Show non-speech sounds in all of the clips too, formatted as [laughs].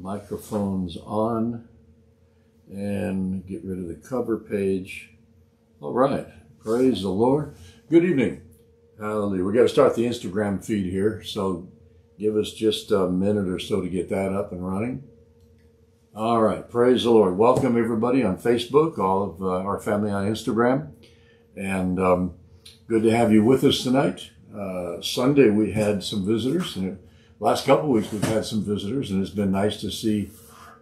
microphones on and get rid of the cover page. All right. Praise the Lord. Good evening. Hallelujah. We got to start the Instagram feed here. So give us just a minute or so to get that up and running. All right. Praise the Lord. Welcome everybody on Facebook, all of uh, our family on Instagram. And um, good to have you with us tonight. Uh, Sunday we had some visitors. And last couple weeks we've had some visitors, and it's been nice to see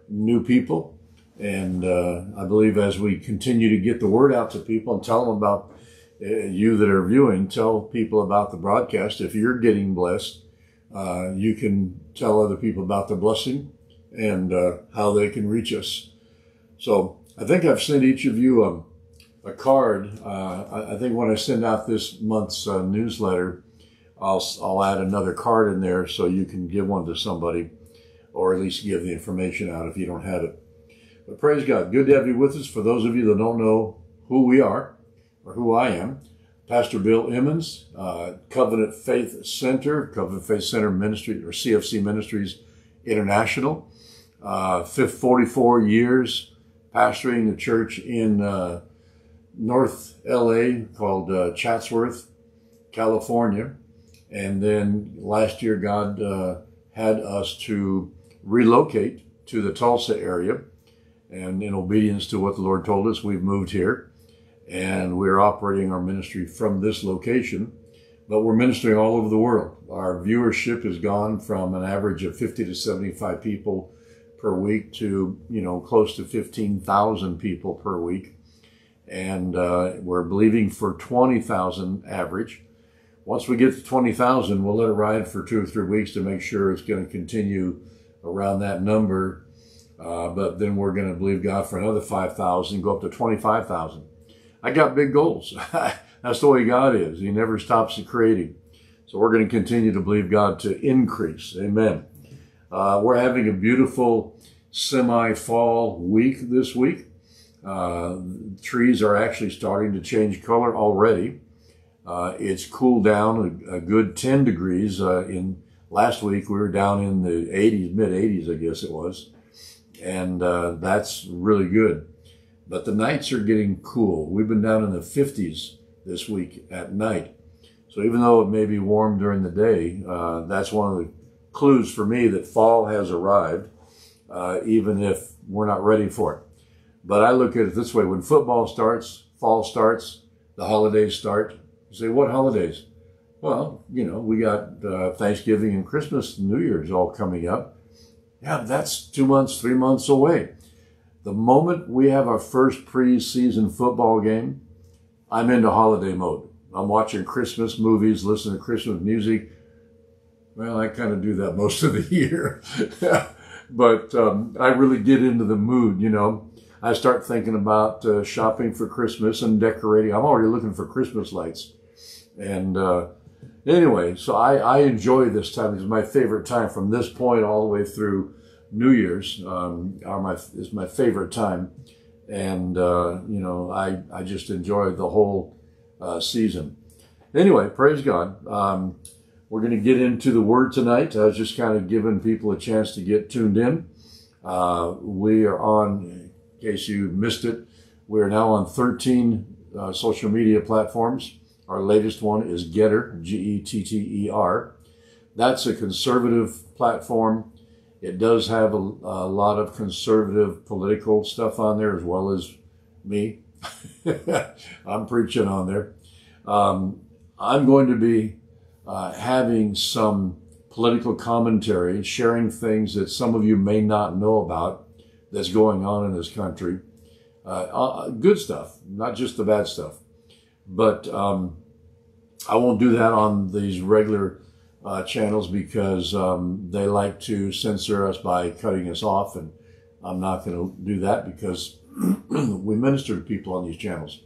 new people. And uh, I believe as we continue to get the word out to people and tell them about uh, you that are viewing, tell people about the broadcast. If you're getting blessed, uh, you can tell other people about the blessing and uh, how they can reach us. So I think I've sent each of you a, a card. Uh, I, I, think when I send out this month's uh, newsletter, I'll, I'll add another card in there so you can give one to somebody or at least give the information out if you don't have it. But praise God. Good to have you with us. For those of you that don't know who we are or who I am, Pastor Bill Emmons, uh, Covenant Faith Center, Covenant Faith Center Ministry or CFC Ministries International. Uh, 44 years pastoring a church in uh, North LA called uh, Chatsworth, California. And then last year, God uh, had us to relocate to the Tulsa area. And in obedience to what the Lord told us, we've moved here and we're operating our ministry from this location. But we're ministering all over the world. Our viewership has gone from an average of 50 to 75 people per week to, you know, close to 15,000 people per week. And uh, we're believing for 20,000 average. Once we get to 20,000, we'll let it ride for two or three weeks to make sure it's going to continue around that number. Uh, but then we're going to believe God for another 5,000, go up to 25,000. I got big goals. [laughs] That's the way God is. He never stops creating. So we're going to continue to believe God to increase. Amen. Uh, we're having a beautiful semi-fall week this week. Uh, trees are actually starting to change color already. Uh, it's cooled down a, a good 10 degrees. Uh, in last week, we were down in the 80s, mid 80s, I guess it was. And uh, that's really good. But the nights are getting cool. We've been down in the 50s this week at night. So even though it may be warm during the day, uh, that's one of the clues for me that fall has arrived, uh, even if we're not ready for it. But I look at it this way when football starts, fall starts, the holidays start, you say, what holidays? Well, you know, we got uh, Thanksgiving and Christmas, and New Year's all coming up. Yeah, that's two months, three months away. The moment we have our first preseason football game, I'm into holiday mode. I'm watching Christmas movies, listening to Christmas music. Well, I kind of do that [laughs] most of the year. [laughs] but um, I really get into the mood, you know. I start thinking about uh, shopping for Christmas and decorating. I'm already looking for Christmas lights. And uh, anyway, so I, I enjoy this time. It's my favorite time from this point all the way through New Year's um, are my is my favorite time, and uh, you know I I just enjoy the whole uh, season. Anyway, praise God. Um, we're going to get into the Word tonight. I was just kind of giving people a chance to get tuned in. Uh, we are on, in case you missed it, we are now on 13 uh, social media platforms. Our latest one is Getter, G-E-T-T-E-R. That's a conservative platform. It does have a, a lot of conservative political stuff on there as well as me. [laughs] I'm preaching on there. Um, I'm going to be uh, having some political commentary, sharing things that some of you may not know about that's going on in this country. Uh, uh, good stuff, not just the bad stuff. But um, I won't do that on these regular uh, channels because um, they like to censor us by cutting us off, and I'm not going to do that because [clears throat] we minister to people on these channels.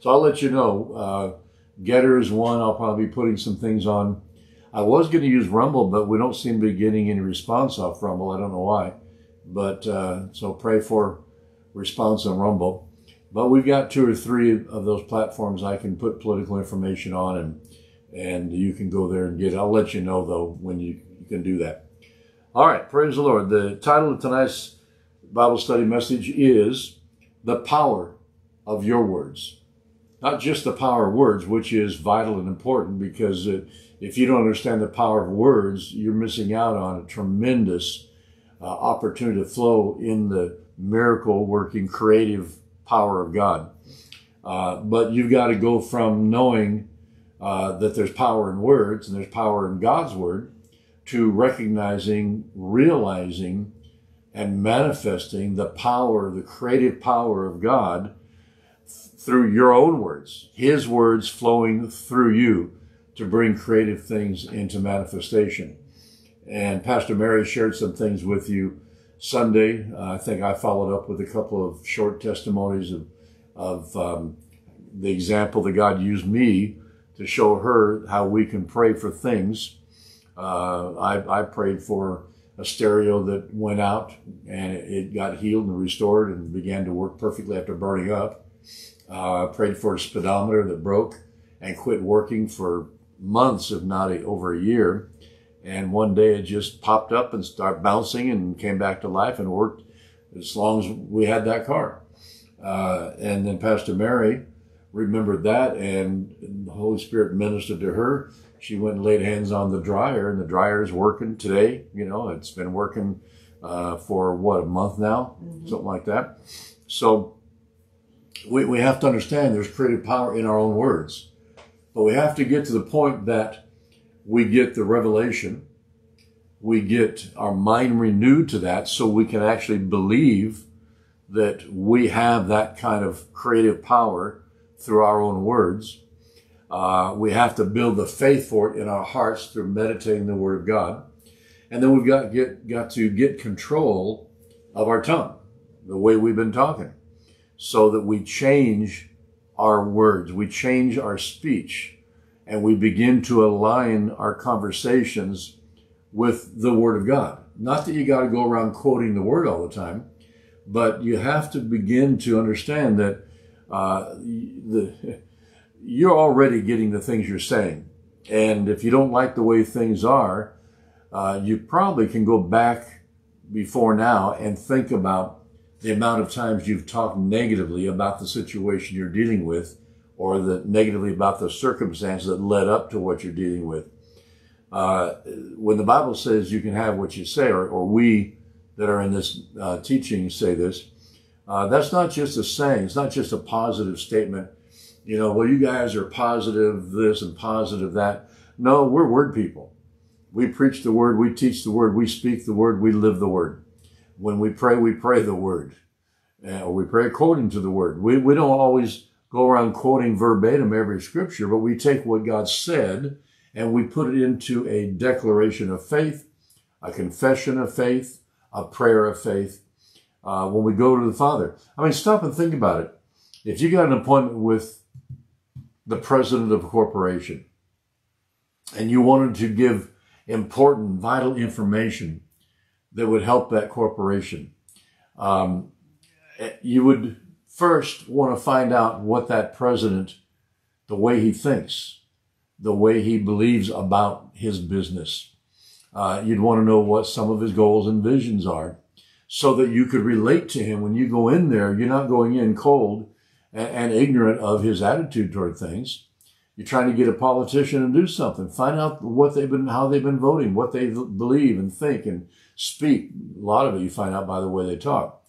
So I'll let you know. Uh, Gettr is one. I'll probably be putting some things on. I was going to use Rumble, but we don't seem to be getting any response off Rumble. I don't know why. But uh, so pray for response on Rumble. But we've got two or three of those platforms I can put political information on, and and you can go there and get it. I'll let you know though when you, you can do that. All right, praise the Lord. The title of tonight's Bible study message is The Power of Your Words. Not just the power of words, which is vital and important because if you don't understand the power of words, you're missing out on a tremendous uh, opportunity to flow in the miracle working creative power of God. Uh, but you've got to go from knowing uh, that there's power in words and there's power in God's word to recognizing, realizing, and manifesting the power, the creative power of God through your own words, His words flowing through you to bring creative things into manifestation. And Pastor Mary shared some things with you Sunday. I think I followed up with a couple of short testimonies of, of um, the example that God used me to show her how we can pray for things. Uh, I, I, prayed for a stereo that went out and it got healed and restored and began to work perfectly after burning up. Uh, I prayed for a speedometer that broke and quit working for months, if not over a year. And one day it just popped up and started bouncing and came back to life and worked as long as we had that car. Uh, and then Pastor Mary remembered that and the Holy Spirit ministered to her. She went and laid hands on the dryer and the dryer is working today. You know, it's been working uh, for what, a month now? Mm-hmm. Something like that. So we, we have to understand there's creative power in our own words. But we have to get to the point that we get the revelation, we get our mind renewed to that so we can actually believe that we have that kind of creative power through our own words. Uh, we have to build the faith for it in our hearts through meditating the Word of God. And then we've got, get, got to get control of our tongue, the way we've been talking, so that we change our words, we change our speech, and we begin to align our conversations with the Word of God. Not that you got to go around quoting the Word all the time, but you have to begin to understand that uh, the, [laughs] you're already getting the things you're saying. And if you don't like the way things are, uh, you probably can go back before now and think about the amount of times you've talked negatively about the situation you're dealing with or the negatively about the circumstances that led up to what you're dealing with. Uh, when the Bible says you can have what you say, or, or we that are in this uh, teaching say this, uh, that's not just a saying. It's not just a positive statement. You know, well, you guys are positive this and positive that. No, we're word people. We preach the word, we teach the word, we speak the word, we live the word. When we pray, we pray the word. Or we pray according to the word. We, we don't always go around quoting verbatim every scripture, but we take what God said and we put it into a declaration of faith, a confession of faith, a prayer of faith, uh, when we go to the Father. I mean, stop and think about it. If you got an appointment with the president of a corporation and you wanted to give important, vital information that would help that corporation, um, you would first want to find out what that president, the way he thinks, the way he believes about his business. Uh, you'd want to know what some of his goals and visions are so that you could relate to him when you go in there. You're not going in cold and, and ignorant of his attitude toward things. You're trying to get a politician to do something. Find out what they've been, how they've been voting, what they believe and think and speak. A lot of it you find out by the way they talk.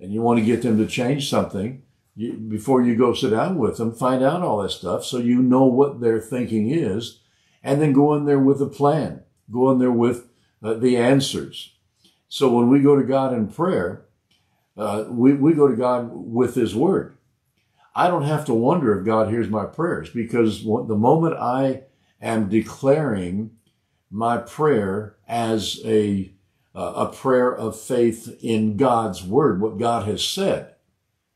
And you want to get them to change something. You, before you go sit down with them, find out all that stuff so you know what their thinking is, and then go in there with a plan. Go in there with uh, the answers. So when we go to God in prayer, uh, we, we go to God with His Word. I don't have to wonder if God hears my prayers because the moment I am declaring my prayer as a, uh, a prayer of faith in God's Word, what God has said,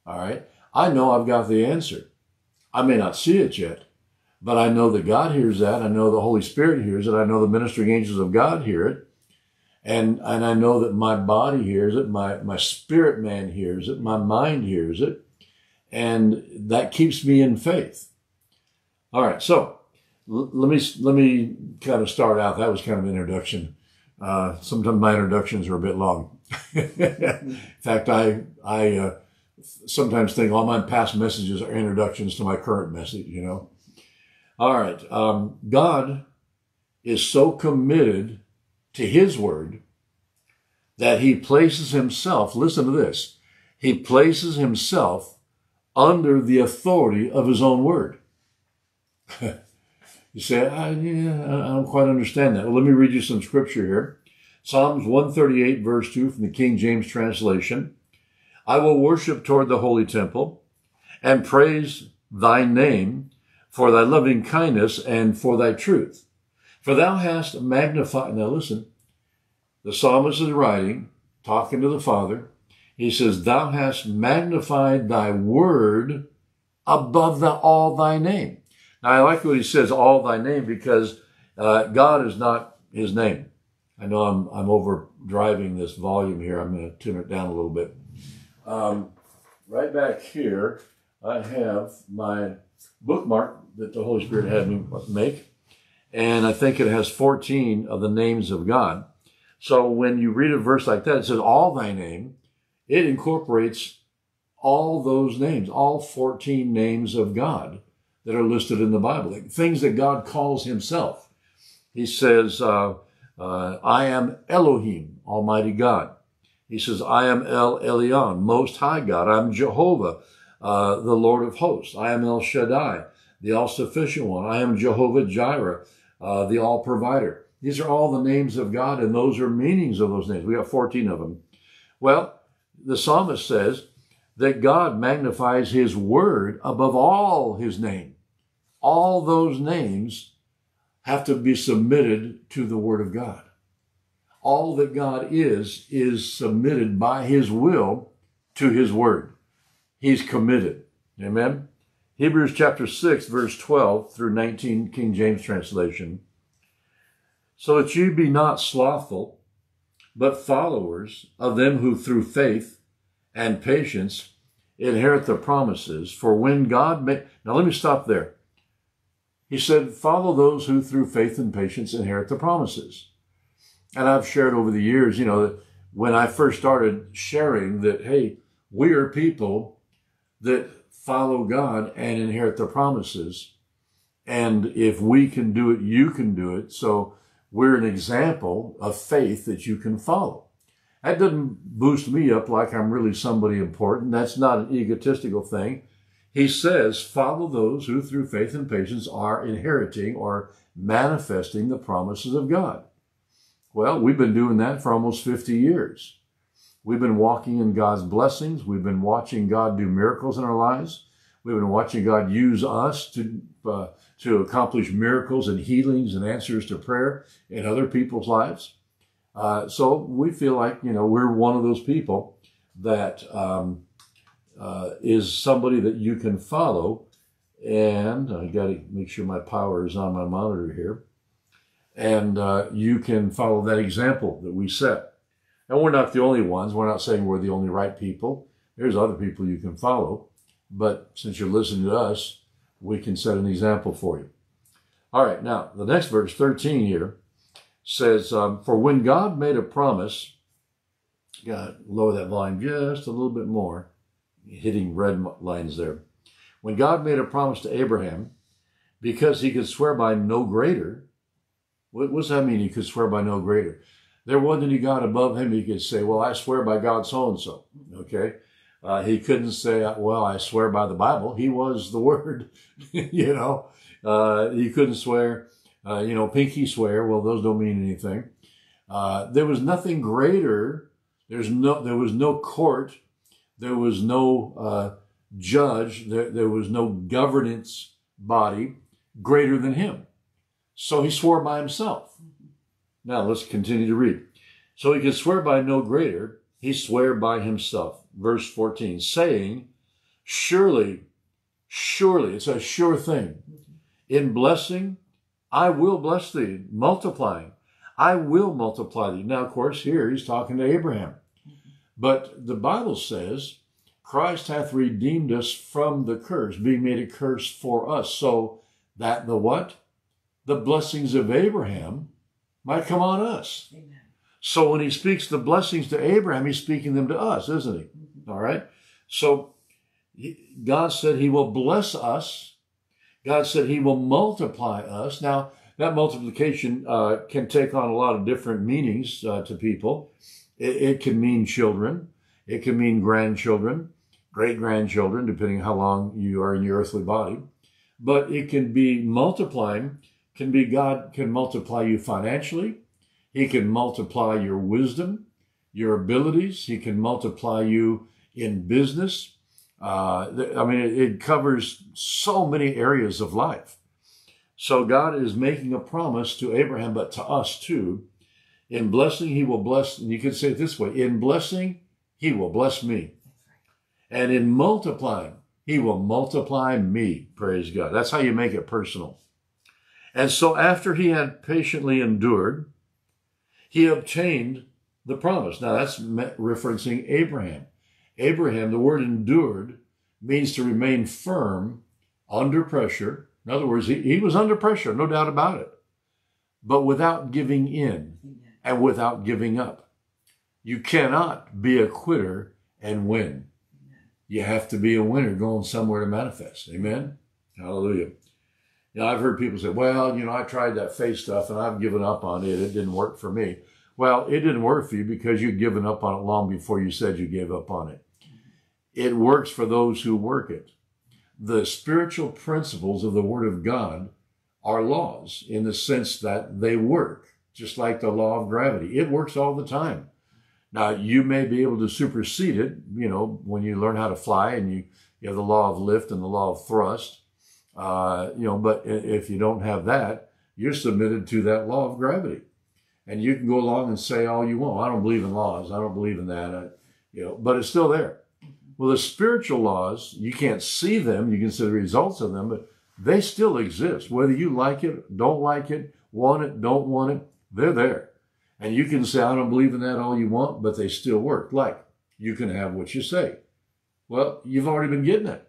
all right, I know I've got the answer. I may not see it yet, but I know that God hears that. I know the Holy Spirit hears it. I know the ministering angels of God hear it. And, and I know that my body hears it, my, my spirit man hears it, my mind hears it, and that keeps me in faith. All right, so let me let me kind of start out. That was kind of an introduction. Uh, sometimes my introductions are a bit long. [laughs] in fact, I I uh, sometimes think all my past messages are introductions to my current message. You know. All right. Um, God is so committed to His word that He places Himself. Listen to this. He places Himself under the authority of His own word. [laughs] You say, ah, I, yeah, I don't quite understand that. Well, let me read you some scripture here. Psalms 138, verse 2 from the King James translation. I will worship toward the holy temple and praise thy name for thy loving kindness and for thy truth. For thou hast magnified, now listen, the psalmist is writing, talking to the Father. He says, Thou hast magnified thy word above the, all thy name. Now, I like what he says, all thy name, because uh, God is not his name. I know I'm, I'm over driving this volume here. I'm going to tune it down a little bit. Um, right back here, I have my bookmark that the Holy Spirit had me make. And I think it has 14 of the names of God. So when you read a verse like that, it says, all thy name, it incorporates all those names, all 14 names of God that are listed in the Bible, things that God calls himself. He says, uh, uh, I am Elohim, Almighty God. He says, I am El Elyon, Most High God. I'm Jehovah, uh, the Lord of hosts. I am El Shaddai, the all-sufficient one. I am Jehovah Jireh, uh, the all-provider. These are all the names of God, and those are meanings of those names. We have 14 of them. Well, the psalmist says that God magnifies his word above all his name all those names have to be submitted to the Word of God. All that God is, is submitted by His will to His Word. He's committed. Amen. Hebrews chapter 6, verse 12 through 19, King James translation. So that you be not slothful, but followers of them who through faith and patience inherit the promises. For when God made, now let me stop there. He said, follow those who through faith and patience inherit the promises. And I've shared over the years, you know, when I first started sharing that, hey, we are people that follow God and inherit the promises. And if we can do it, you can do it. So we're an example of faith that you can follow. That doesn't boost me up like I'm really somebody important. That's not an egotistical thing. He says, follow those who through faith and patience are inheriting or manifesting the promises of God. Well, we've been doing that for almost 50 years. We've been walking in God's blessings. We've been watching God do miracles in our lives. We've been watching God use us to, uh, to accomplish miracles and healings and answers to prayer in other people's lives. Uh, so we feel like, you know, we're one of those people that um, uh, is somebody that you can follow. And I got to make sure my power is on my monitor here. And uh, you can follow that example that we set. And we're not the only ones. We're not saying we're the only right people. There's other people you can follow. But since you're listening to us, we can set an example for you. All right, now the next verse, 13 here, says, um, For when God made a promise, God, lower that volume just a little bit more hitting red lines there. When God made a promise to Abraham, because he could swear by no greater, what does that mean? He could swear by no greater. There wasn't any God above him. He could say, well, I swear by God so and so. Okay. Uh, he couldn't say, well, I swear by the Bible. He was the [laughs] word, you know. Uh, he couldn't swear, uh, you know, pinky swear. Well, those don't mean anything. Uh, there was nothing greater. There's no, there was no court there was no uh, judge. There, there was no governance body greater than him. So he swore by himself. Now let's continue to read. So he could swear by no greater. He swore by himself. Verse 14, saying, surely, surely, it's a sure thing. In blessing, I will bless thee, multiplying. I will multiply thee. Now, of course, here he's talking to Abraham. But the Bible says, Christ hath redeemed us from the curse, being made a curse for us, so that the what? The blessings of Abraham might come on us. Amen. So when he speaks the blessings to Abraham, he's speaking them to us, isn't he? All right. So God said he will bless us. God said he will multiply us. Now, that multiplication uh, can take on a lot of different meanings uh, to people. It, it, can mean children. It can mean grandchildren, great grandchildren, depending how long you are in your earthly body. But it can be multiplying, can be God can multiply you financially. He can multiply your wisdom, your abilities. He can multiply you in business. Uh, I mean, it, it covers so many areas of life. So God is making a promise to Abraham, but to us too. In blessing, he will bless, and you can say it this way in blessing, he will bless me. And in multiplying, he will multiply me. Praise God. That's how you make it personal. And so after he had patiently endured, he obtained the promise. Now that's referencing Abraham. Abraham, the word endured means to remain firm under pressure in other words, he, he was under pressure, no doubt about it, but without giving in and without giving up. You cannot be a quitter and win. You have to be a winner going somewhere to manifest. Amen? Hallelujah. Now, I've heard people say, well, you know, I tried that faith stuff and I've given up on it. It didn't work for me. Well, it didn't work for you because you'd given up on it long before you said you gave up on it. It works for those who work it the spiritual principles of the Word of God are laws in the sense that they work, just like the law of gravity. It works all the time. Now, you may be able to supersede it, you know, when you learn how to fly and you, you have the law of lift and the law of thrust, uh, you know, but if you don't have that, you're submitted to that law of gravity. And you can go along and say all you want. I don't believe in laws. I don't believe in that. I, you know, but it's still there. Well, the spiritual laws, you can't see them, you can see the results of them, but they still exist. Whether you like it, don't like it, want it, don't want it, they're there. And you can say, I don't believe in that all you want, but they still work. Like, you can have what you say. Well, you've already been getting it.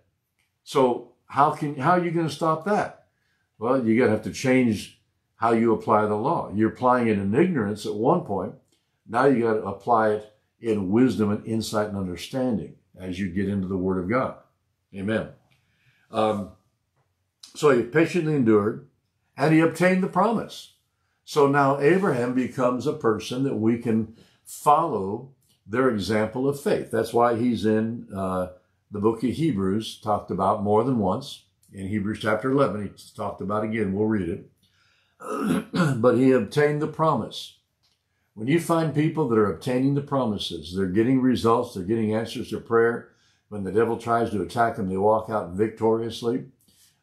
So how can how are you going to stop that? Well, you're going to have to change how you apply the law. You're applying it in ignorance at one point. Now you got to apply it in wisdom and insight and understanding as you get into the Word of God. Amen. Um, so he patiently endured and he obtained the promise. So now Abraham becomes a person that we can follow their example of faith. That's why he's in uh, the book of Hebrews, talked about more than once. In Hebrews chapter 11, he's talked about again. We'll read it. [clears throat] but he obtained the promise. When you find people that are obtaining the promises, they're getting results, they're getting answers to prayer. When the devil tries to attack them, they walk out victoriously.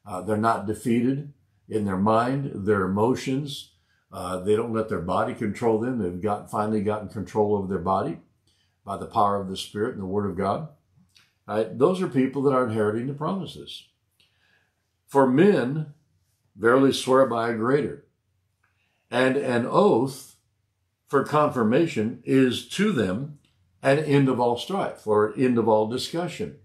Uh, they're not defeated in their mind, their emotions. Uh, they don't let their body control them. They've got finally gotten control over their body by the power of the Spirit and the Word of God. Right? Those are people that are inheriting the promises. For men, verily swear by a greater, and an oath for confirmation is to them an end of all strife or end of all discussion.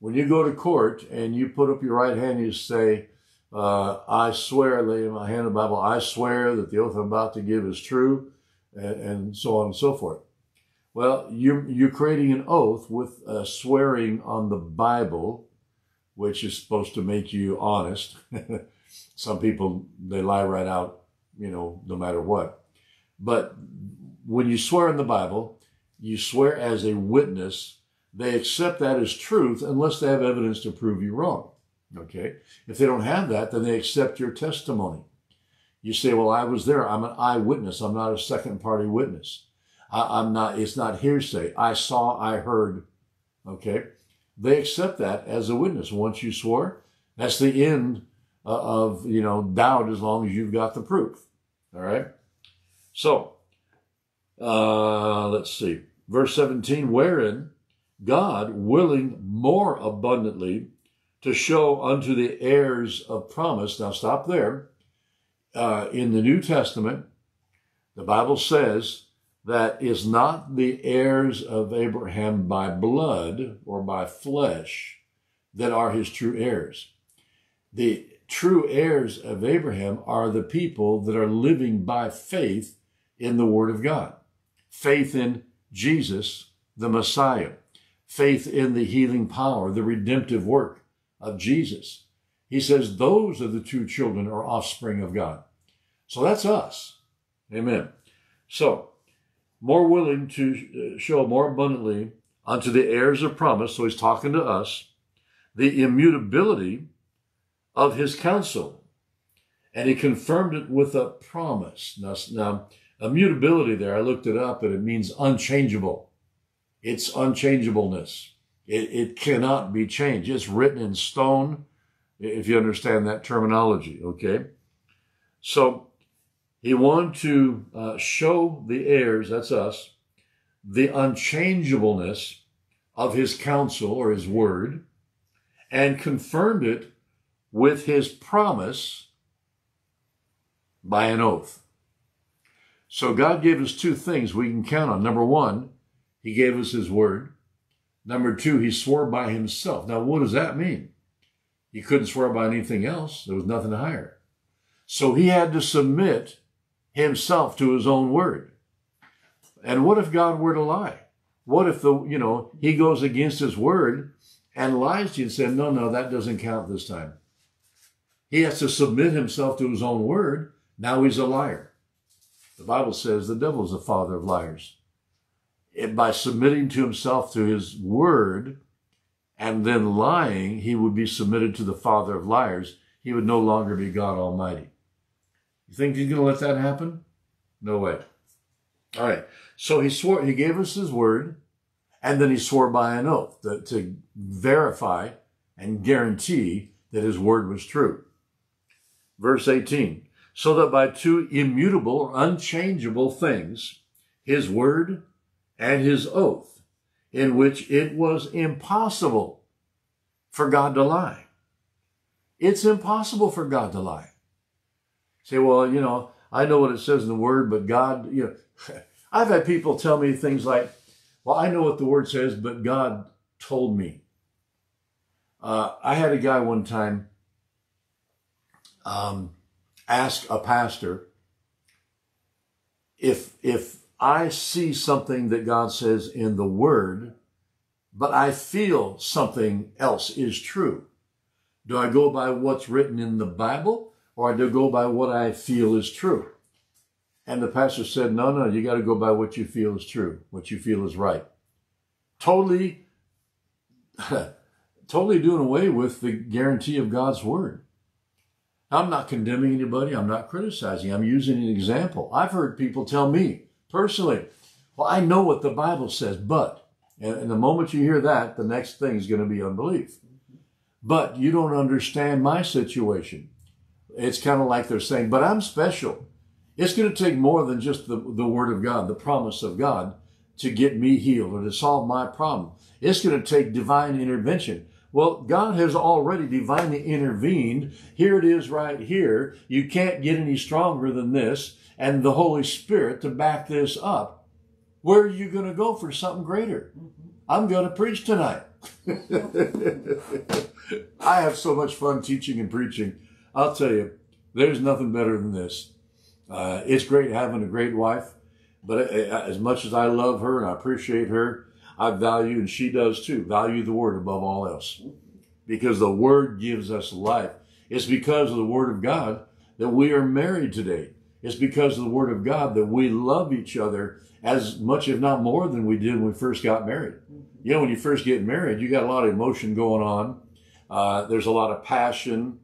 When you go to court and you put up your right hand, you say, uh, I swear, lay my hand on the Bible, I swear that the oath I'm about to give is true, and, and so on and so forth. Well, you're, you're creating an oath with swearing on the Bible, which is supposed to make you honest. [laughs] Some people, they lie right out, you know, no matter what. But when you swear in the Bible, you swear as a witness. They accept that as truth unless they have evidence to prove you wrong. Okay. If they don't have that, then they accept your testimony. You say, well, I was there. I'm an eyewitness. I'm not a second party witness. I, am not, it's not hearsay. I saw, I heard. Okay. They accept that as a witness. Once you swore, that's the end uh, of, you know, doubt as long as you've got the proof. All right. So, uh, let's see. Verse 17, wherein God, willing more abundantly to show unto the heirs of promise. Now, stop there. Uh, in the New Testament, the Bible says that is not the heirs of Abraham by blood or by flesh that are his true heirs. The true heirs of Abraham are the people that are living by faith in the Word of God. faith in Jesus, the Messiah, faith in the healing power, the redemptive work of Jesus. He says those are the two children or offspring of God. So that's us. Amen. So, more willing to uh, show more abundantly unto the heirs of promise, so he's talking to us, the immutability of his counsel. And he confirmed it with a promise. Now, now, immutability there, I looked it up and it means unchangeable. It's unchangeableness. It, it cannot be changed. It's written in stone, if you understand that terminology, okay? So he wanted to uh, show the heirs, that's us, the unchangeableness of his counsel or his word and confirmed it with his promise by an oath. So God gave us two things we can count on. Number one, he gave us his word. Number two, he swore by himself. Now, what does that mean? He couldn't swear by anything else. There was nothing higher. So he had to submit himself to his own word. And what if God were to lie? What if the, you know, he goes against his word and lies to you and says, no, no, that doesn't count this time. He has to submit himself to his own word. Now he's a liar. The Bible says the devil is the father of liars. By submitting to himself to his word and then lying, he would be submitted to the father of liars. He would no longer be God Almighty. You think he's going to let that happen? No way. All right. So he swore, he gave us his word, and then he swore by an oath to, to verify and guarantee that his word was true. Verse 18. So that by two immutable or unchangeable things, his word and his oath, in which it was impossible for God to lie. It's impossible for God to lie. Say, well, you know, I know what it says in the word, but God, you know, [laughs] I've had people tell me things like, well, I know what the word says, but God told me. Uh, I had a guy one time um, ask a pastor if if I see something that God says in the Word, but I feel something else is true. Do I go by what's written in the Bible, or do I go by what I feel is true? And the pastor said, no, no, you got to go by what you feel is true, what you feel is right. Totally, [laughs] totally doing away with the guarantee of God's word. I'm not condemning anybody. I'm not criticizing. I'm using an example. I've heard people tell me personally, well, I know what the Bible says, but, and the moment you hear that, the next thing is going to be unbelief. But you don't understand my situation. It's kind of like they're saying, but I'm special. It's going to take more than just the, the word of God, the promise of God to get me healed or to solve my problem. It's going to take divine intervention. Well, God has already divinely intervened. Here it is right here. You can't get any stronger than this and the Holy Spirit to back this up. Where are you going to go for something greater? I'm going to preach tonight. [laughs] I have so much fun teaching and preaching. I'll tell you, there's nothing better than this. Uh, it's great having a great wife, but uh, as much as I love her and I appreciate her, I value, and she does too, value the word above all else. Because the word gives us life. It's because of the word of God that we are married today. It's because of the word of God that we love each other as much, if not more, than we did when we first got married. You know, when you first get married, you got a lot of emotion going on. Uh, there's a lot of passion,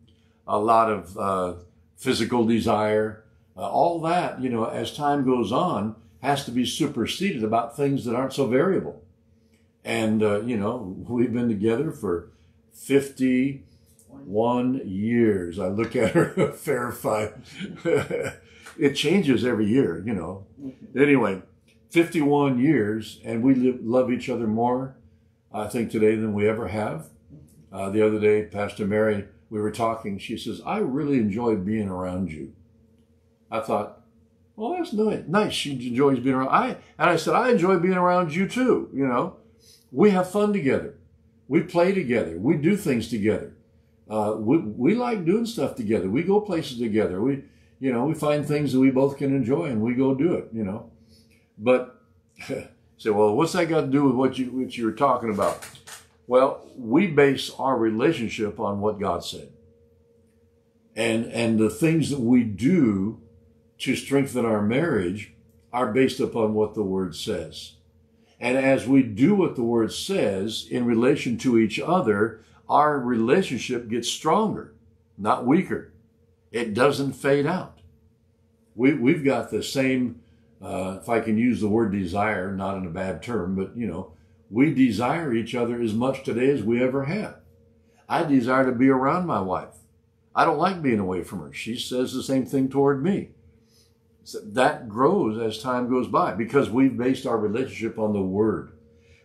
a lot of uh, physical desire. Uh, all that, you know, as time goes on, has to be superseded about things that aren't so variable. And, uh, you know, we've been together for 51 years. I look at her, [laughs] verify. [laughs] it changes every year, you know. Anyway, 51 years, and we live, love each other more, I think, today than we ever have. Uh, the other day, Pastor Mary, we were talking. She says, I really enjoy being around you. I thought, well, that's nice. Nice. She enjoys being around. I and I said, I enjoy being around you too. You know, we have fun together. We play together. We do things together. Uh, we we like doing stuff together. We go places together. We you know we find things that we both can enjoy and we go do it. You know, but [laughs] say, well, what's that got to do with what you what you were talking about? Well, we base our relationship on what God said. And and the things that we do to strengthen our marriage are based upon what the word says. And as we do what the word says in relation to each other, our relationship gets stronger, not weaker. It doesn't fade out. We, we've got the same, uh, if I can use the word desire, not in a bad term, but you know, we desire each other as much today as we ever have. I desire to be around my wife. I don't like being away from her. She says the same thing toward me. So that grows as time goes by because we've based our relationship on the Word.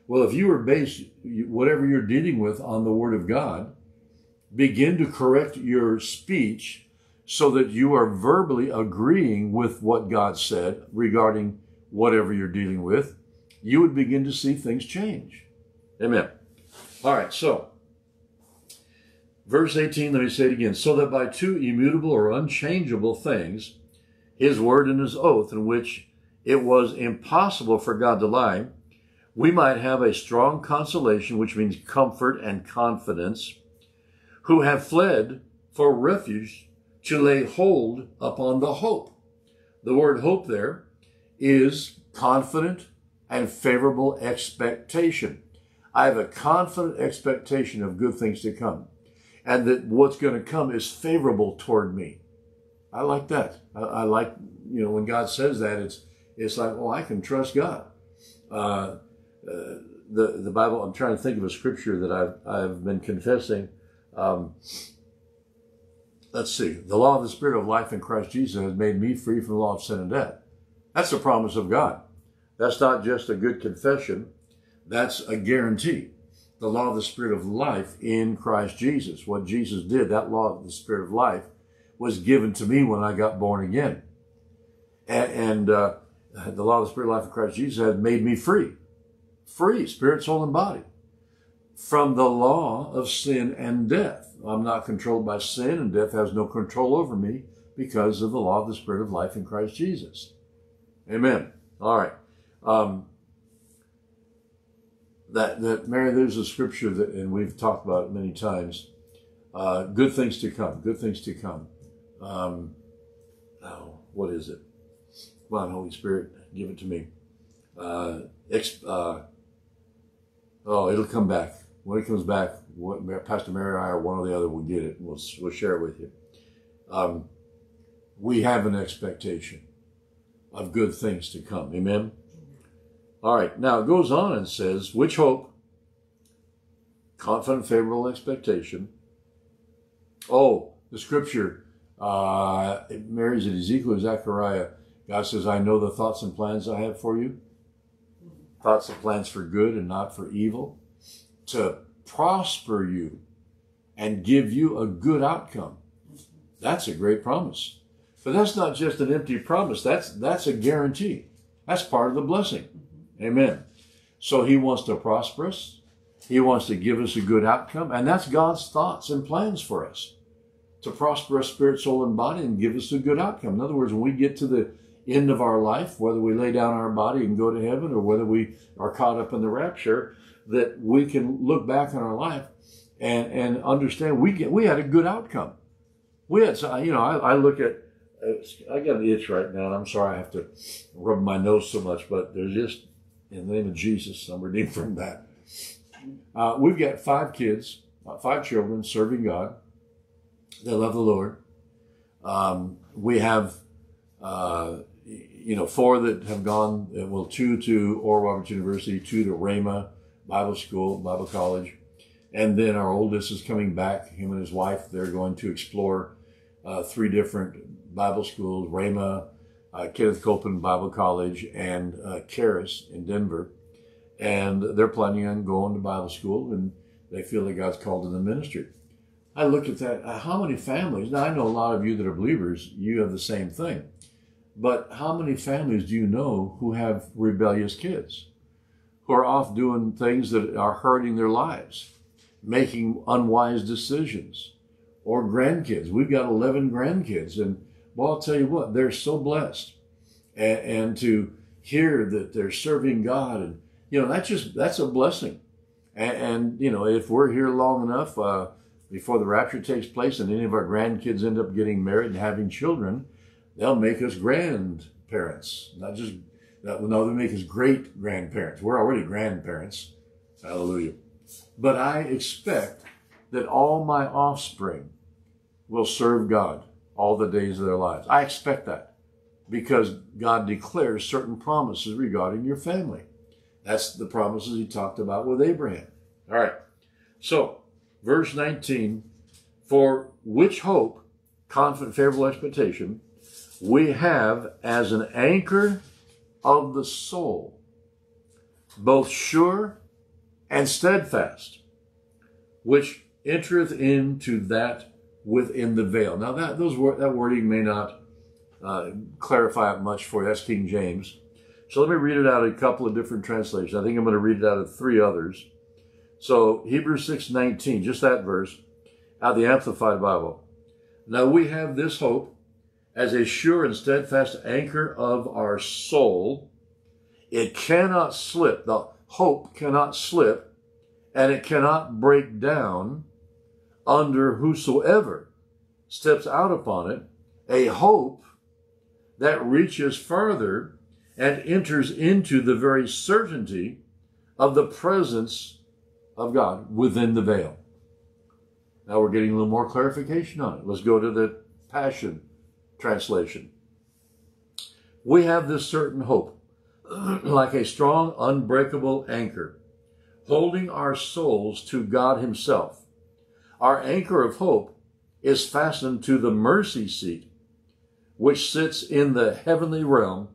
Well, if you are based whatever you're dealing with on the Word of God, begin to correct your speech so that you are verbally agreeing with what God said regarding whatever you're dealing with, you would begin to see things change. Amen. All right, so verse 18, let me say it again. So that by two immutable or unchangeable things, his word and his oath, in which it was impossible for God to lie, we might have a strong consolation, which means comfort and confidence, who have fled for refuge to lay hold upon the hope. The word hope there is confident and favorable expectation. I have a confident expectation of good things to come and that what's going to come is favorable toward me. I like that. I, I, like, you know, when God says that, it's it's like, well, I can trust God. Uh, uh, the the Bible. I'm trying to think of a scripture that I've I've been confessing. Um, let's see. The law of the Spirit of life in Christ Jesus has made me free from the law of sin and death. That's the promise of God. That's not just a good confession. That's a guarantee. The law of the Spirit of life in Christ Jesus. What Jesus did, that law of the Spirit of life was given to me when I got born again. And, and uh, the law of the Spirit of life in Christ Jesus has made me free. Free, spirit, soul, and body. From the law of sin and death. I'm not controlled by sin, and death has no control over me because of the law of the Spirit of life in Christ Jesus. Amen. All right. Um, that that Mary, there's a scripture that, and we've talked about it many times. Uh, good things to come. Good things to come um, oh, what is it? Come on, Holy Spirit, give it to me. Uh, ex, uh, oh, it'll come back. When it comes back, what, Pastor Mary or I or one or the other will get it. And we'll, we'll share it with you. Um, we have an expectation of good things to come. Amen? All right. Now it goes on and says, which hope, confident, favorable expectation. Oh, the scripture uh, it marries it Ezekiel or Zechariah. God says, I know the thoughts and plans I have for you. Thoughts and plans for good and not for evil. To prosper you and give you a good outcome. That's a great promise. But that's not just an empty promise. That's, that's a guarantee. That's part of the blessing. Amen. So he wants to prosper us. He wants to give us a good outcome. And that's God's thoughts and plans for us to prosper us spirit, soul, and body and give us a good outcome. In other words, when we get to the end of our life, whether we lay down our body and go to heaven or whether we are caught up in the rapture, that we can look back on our life and, and understand we get, we had a good outcome. We had, you know, I, I look at, I got an itch right now, and I'm sorry I have to rub my nose so much, but there's just, in the name of Jesus, I'm redeemed from that. Uh, we've got five kids, uh, five children serving God they love the Lord. Um, we have, uh, you know, four that have gone, uh, well, two to Oral Roberts University, two to Rhema Bible School, Bible College. And then our oldest is coming back, him and his wife. They're going to explore uh, three different Bible schools, Rhema, uh, Kenneth Copeland Bible College, and uh, Charis in Denver. And they're planning on going to Bible school, and they feel that God's called to ministry. I looked at that. Uh, how many families? Now I know a lot of you that are believers. You have the same thing, but how many families do you know who have rebellious kids, who are off doing things that are hurting their lives, making unwise decisions, or grandkids? We've got eleven grandkids, and well, I'll tell you what, they're so blessed, and, and to hear that they're serving God, and you know that's just that's a blessing. And, and you know, if we're here long enough uh, before the rapture takes place, and any of our grandkids end up getting married and having children, they'll make us grandparents, not just no, they make us great grandparents. We're already grandparents. Hallelujah. But I expect that all my offspring will serve God all the days of their lives. I expect that because God declares certain promises regarding your family. That's the promises he talked about with Abraham. All right. So, verse 19, for which hope, confident, favorable expectation, we have as an anchor of the soul, both sure and steadfast, which entereth into that within the veil. Now that those that wording may not uh, clarify it much for you. That's King James. So let me read it out of a couple of different translations. I think I'm going to read it out of three others. So Hebrews 6:19, just that verse, out of the Amplified Bible. Now we have this hope as a sure and steadfast anchor of our soul. It cannot slip. The hope cannot slip, and it cannot break down under whosoever steps out upon it. A hope that reaches further and enters into the very certainty of the presence of God within the veil. Now we're getting a little more clarification on it. Let's go to the Passion translation. We have this certain hope, [clears throat] like a strong, unbreakable anchor, holding our souls to God Himself. Our anchor of hope is fastened to the mercy seat, which sits in the heavenly realm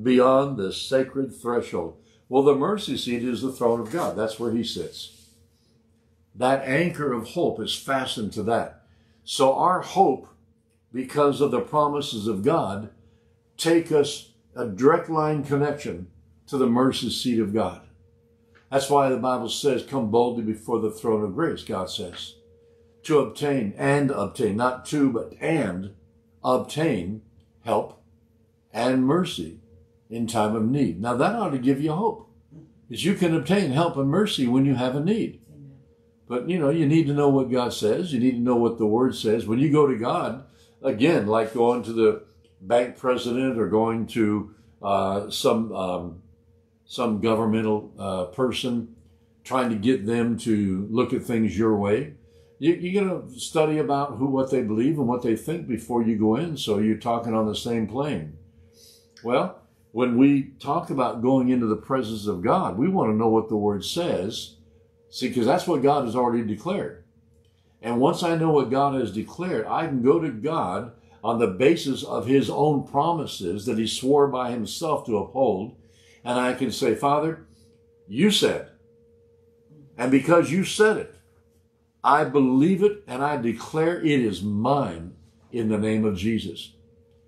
beyond the sacred threshold. Well, the mercy seat is the throne of God. That's where He sits. That anchor of hope is fastened to that. So our hope because of the promises of God, take us a direct line connection to the mercy seat of God. That's why the Bible says, come boldly before the throne of grace, God says, to obtain and obtain, not to, but and obtain help and mercy in time of need. Now that ought to give you hope, that you can obtain help and mercy when you have a need. But you know, you need to know what God says. You need to know what the Word says. When you go to God, again, like going to the bank president or going to uh, some um, some governmental uh, person, trying to get them to look at things your way. You, you're going to study about who, what they believe and what they think before you go in, so you're talking on the same plane. Well, when we talk about going into the presence of God, we want to know what the Word says. See, because that's what God has already declared. And once I know what God has declared, I can go to God on the basis of his own promises that he swore by himself to uphold. And I can say, Father, you said, and because you said it, I believe it and I declare it is mine in the name of Jesus.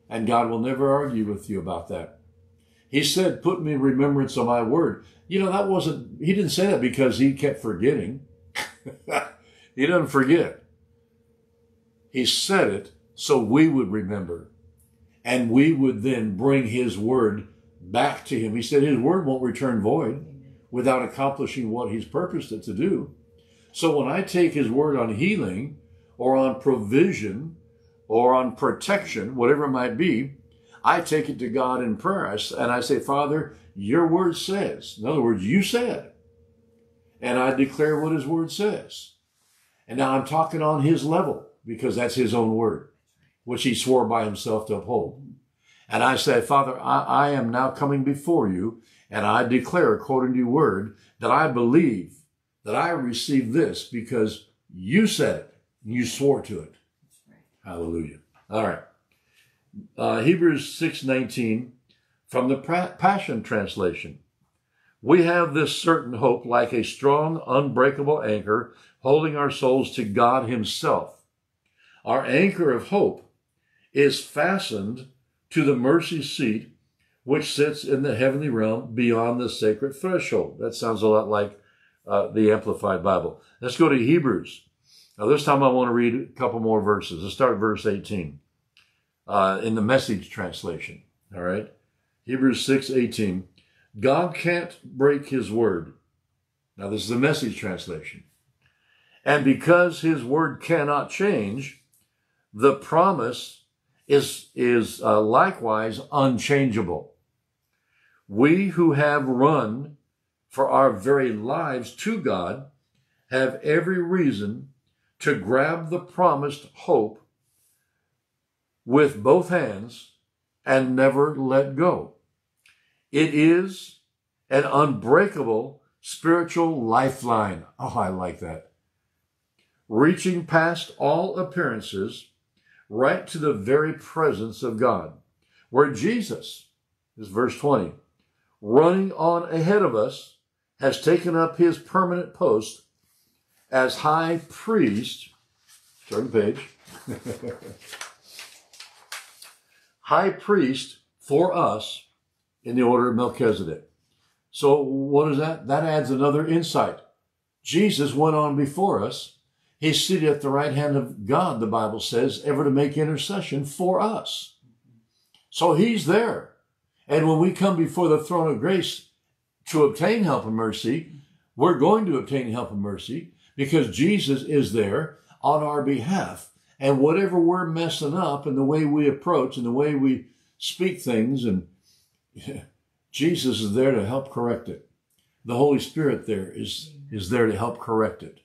And God will never argue with you about that. He said, put me in remembrance of my word. You know, that wasn't, he didn't say that because he kept forgetting. [laughs] He doesn't forget. He said it so we would remember and we would then bring his word back to him. He said his word won't return void without accomplishing what he's purposed it to do. So when I take his word on healing or on provision or on protection, whatever it might be, I take it to God in prayer and I say, Father, your word says, in other words, you said, and I declare what his word says. And now I'm talking on his level because that's his own word, which he swore by himself to uphold. And I say, Father, I, I am now coming before you and I declare according to your word that I believe that I received this because you said it. You swore to it. Hallelujah. All right. Uh, Hebrews 6.19 from the Passion Translation. We have this certain hope like a strong, unbreakable anchor holding our souls to God Himself. Our anchor of hope is fastened to the mercy seat which sits in the heavenly realm beyond the sacred threshold. That sounds a lot like uh, the Amplified Bible. Let's go to Hebrews. Now, this time I want to read a couple more verses. Let's start verse 18 uh, in the message translation. All right. Hebrews 6 18. God can't break his word. Now, this is the message translation. And because his word cannot change, the promise is, is uh, likewise unchangeable. We who have run for our very lives to God have every reason to grab the promised hope with both hands and never let go. It is an unbreakable spiritual lifeline. Oh, I like that. Reaching past all appearances right to the very presence of God, where Jesus, is verse 20, running on ahead of us, has taken up his permanent post as high priest. Turn the page. [laughs] high priest for us in the order of Melchizedek. So what is that? That adds another insight. Jesus went on before us. He's seated at the right hand of God, the Bible says, ever to make intercession for us. So he's there. And when we come before the throne of grace to obtain help and mercy, we're going to obtain help and mercy because Jesus is there on our behalf. And whatever we're messing up in the way we approach and the way we speak things and [laughs] Jesus is there to help correct it. The Holy Spirit there is, is there to help correct it.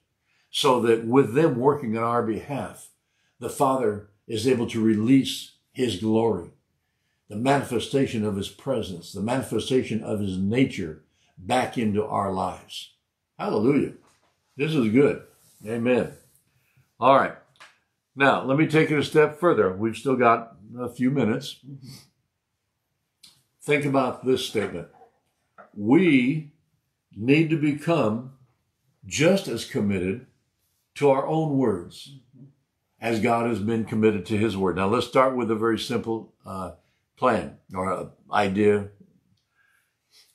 So that with them working on our behalf, the Father is able to release His glory, the manifestation of His presence, the manifestation of His nature back into our lives. Hallelujah. This is good. Amen. All right. Now, let me take it a step further. We've still got a few minutes. Think about this statement. We need to become just as committed to our own words as God has been committed to his word. Now let's start with a very simple uh, plan or idea.